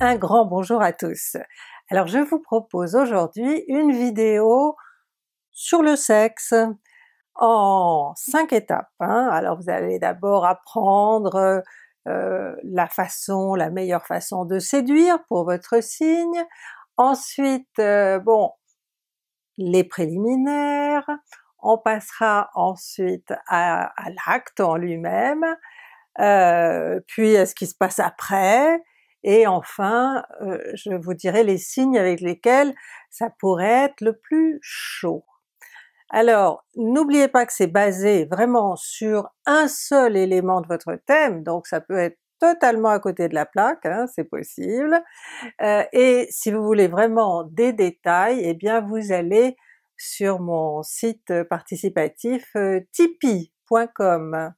Un grand bonjour à tous! Alors je vous propose aujourd'hui une vidéo sur le sexe en cinq étapes. Hein. Alors vous allez d'abord apprendre euh, la façon, la meilleure façon de séduire pour votre signe, ensuite euh, bon les préliminaires, on passera ensuite à, l'acte en lui-même, euh, puis à ce qui se passe après, et enfin euh, je vous dirai les signes avec lesquels ça pourrait être le plus chaud. Alors n'oubliez pas que c'est basé vraiment sur un seul élément de votre thème, donc ça peut être totalement à côté de la plaque, hein, c'est possible, euh, et si vous voulez vraiment des détails, eh bien vous allez sur mon site participatif euh, tipeee.com.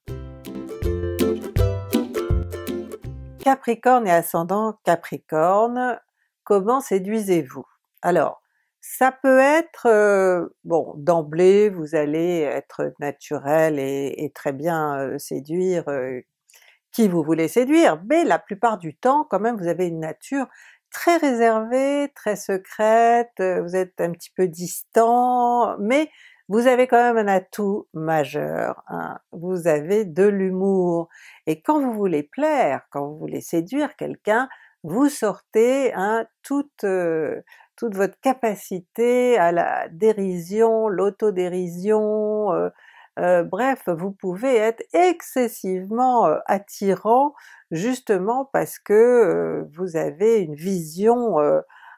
Capricorne et ascendant Capricorne, comment séduisez-vous? Alors, ça peut être, euh, bon d'emblée vous allez être naturel et, très bien euh, séduire qui vous voulez séduire, mais la plupart du temps quand même vous avez une nature très réservée, très secrète, vous êtes un petit peu distant, mais vous avez quand même un atout majeur, hein. vous avez de l'humour, et quand vous voulez plaire, quand vous voulez séduire quelqu'un, vous sortez hein, toute, euh, toute votre capacité à la dérision, l'autodérision, euh, euh, bref, vous pouvez être excessivement euh, attirant justement parce que vous avez une vision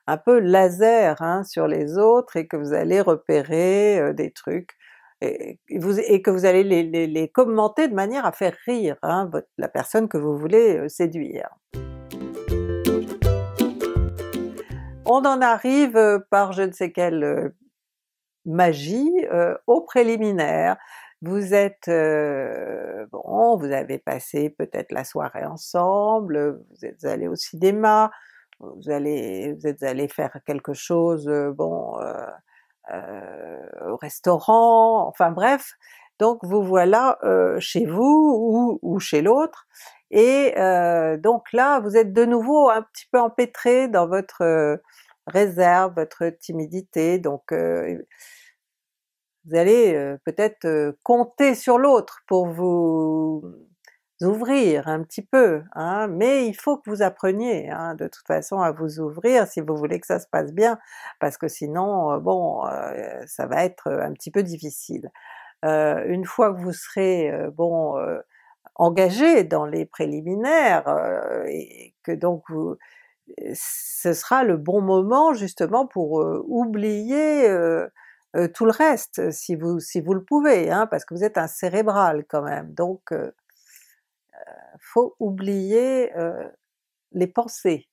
un peu laser hein, sur les autres et que vous allez repérer des trucs et, que vous allez les, commenter de manière à faire rire hein, la personne que vous voulez séduire. On en arrive par je ne sais quelle magie au préliminaire. Vous êtes, bon, vous avez passé peut-être la soirée ensemble, vous êtes allé au cinéma, vous allez, vous êtes allé faire quelque chose, bon, au restaurant, enfin bref, donc vous voilà chez vous ou, chez l'autre, et donc là vous êtes de nouveau un petit peu empêtré dans votre réserve, votre timidité, donc vous allez peut-être compter sur l'autre pour vous ouvrir un petit peu, hein, mais il faut que vous appreniez hein, de toute façon à vous ouvrir si vous voulez que ça se passe bien, parce que sinon bon ça va être un petit peu difficile. une fois que vous serez bon engagé dans les préliminaires et que donc vous ce sera le bon moment justement pour oublier tout le reste si vous, si vous le pouvez, hein, parce que vous êtes un cérébral quand même, donc faut oublier les pensées.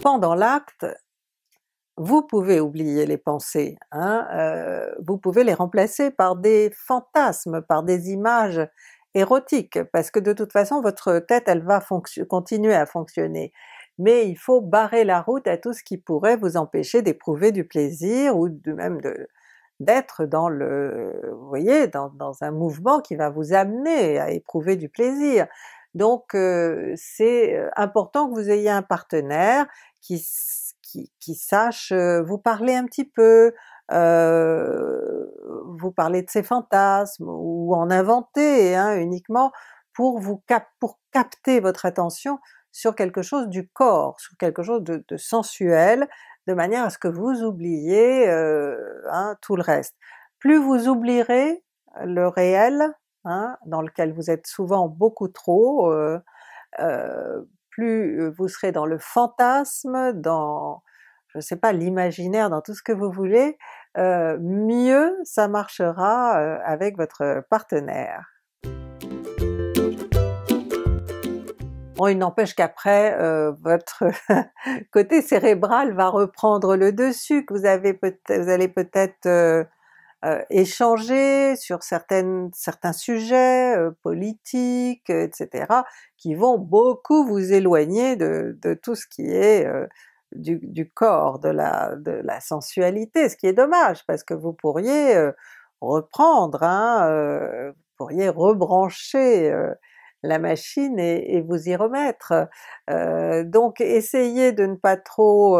Pendant l'acte, vous pouvez oublier les pensées, hein, vous pouvez les remplacer par des fantasmes, par des images érotiques, parce que de toute façon votre tête elle va continuer à fonctionner, mais il faut barrer la route à tout ce qui pourrait vous empêcher d'éprouver du plaisir ou de même de d'être dans le, vous voyez, dans, un mouvement qui va vous amener à éprouver du plaisir. Donc euh, c'est euh, important que vous ayez un partenaire qui, qui, sache euh, vous parler un petit peu, vous parler de ses fantasmes, ou en inventer hein, uniquement pour vous pour capter votre attention sur quelque chose du corps, sur quelque chose de, sensuel, de manière à ce que vous oubliez hein, tout le reste. Plus vous oublierez le réel, hein, dans lequel vous êtes souvent beaucoup trop, plus vous serez dans le fantasme, dans je sais pas, l'imaginaire, dans tout ce que vous voulez, mieux ça marchera avec votre partenaire. Bon, il n'empêche qu'après votre côté cérébral va reprendre le dessus, que vous, avez peut vous allez peut-être échanger sur certaines, certains sujets politiques, etc., qui vont beaucoup vous éloigner de, de tout ce qui est du, corps, de la, de la sensualité, ce qui est dommage parce que vous pourriez reprendre, hein, vous pourriez rebrancher la machine et, vous y remettre. donc essayez de ne pas trop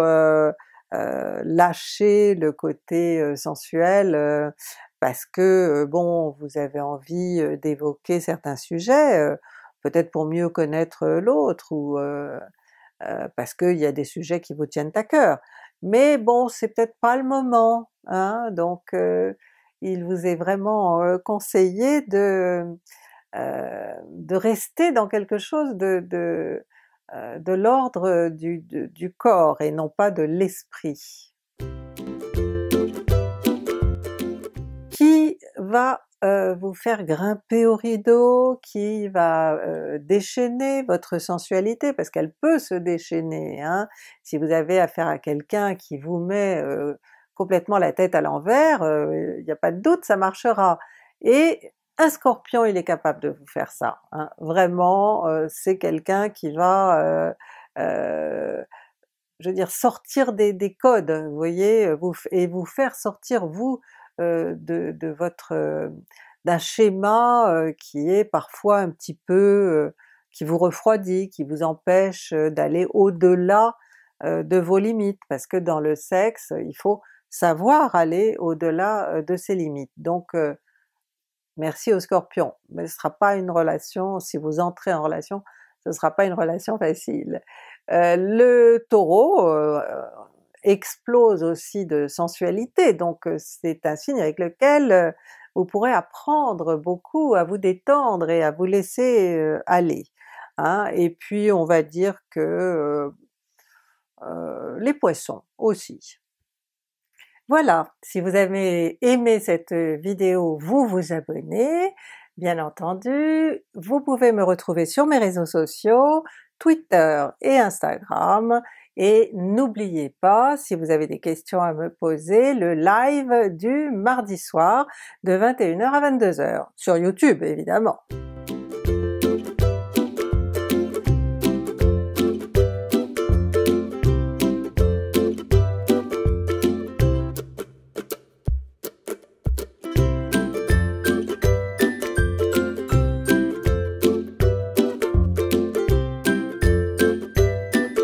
lâcher le côté sensuel parce que bon vous avez envie d'évoquer certains sujets, peut-être pour mieux connaître l'autre ou parce qu'il y a des sujets qui vous tiennent à cœur. Mais bon, c'est peut-être pas le moment, hein, donc il vous est vraiment conseillé de, de rester dans quelque chose de, de, de l'ordre du, du corps et non pas de l'esprit. Qui va vous faire grimper au rideau, qui va déchaîner votre sensualité, parce qu'elle peut se déchaîner, hein. si vous avez affaire à quelqu'un qui vous met complètement la tête à l'envers, il n'y a pas de doute, ça marchera. Et un Scorpion il est capable de vous faire ça, hein. vraiment c'est quelqu'un qui va je veux dire sortir des, des, codes, vous voyez, vous, et vous faire sortir vous de, votre d'un schéma qui est parfois un petit peu qui vous refroidit, qui vous empêche d'aller au-delà de vos limites, parce que dans le sexe, il faut savoir aller au-delà de ses limites. Donc merci au Scorpion, mais ce sera pas une relation, si vous entrez en relation, ce sera pas une relation facile. le Taureau, explose aussi de sensualité, donc c'est un signe avec lequel vous pourrez apprendre beaucoup à vous détendre et à vous laisser aller. Hein. Et puis on va dire que les poissons aussi. Voilà, si vous avez aimé cette vidéo, vous vous abonnez, bien entendu. Vous pouvez me retrouver sur mes réseaux sociaux, Twitter et Instagram, et n'oubliez pas, si vous avez des questions à me poser, le live du mardi soir de 21h à 22h, sur YouTube évidemment.